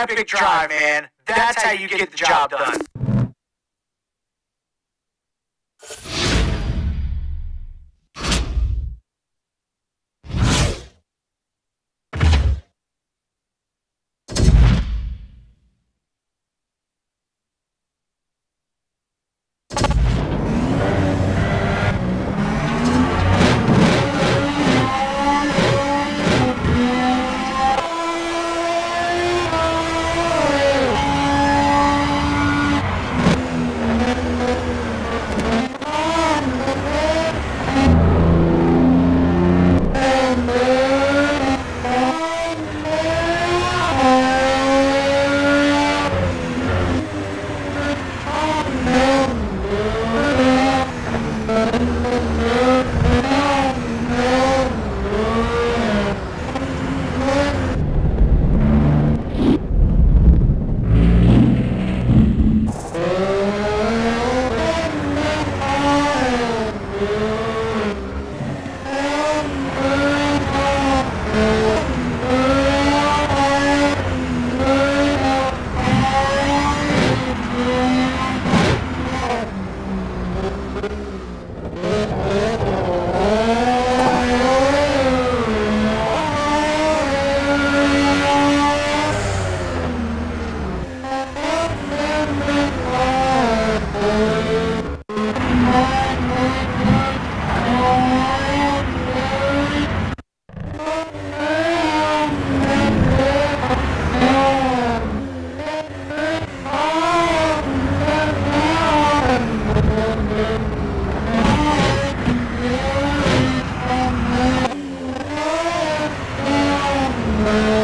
epic drive, man. That's how you get the job done. Yeah.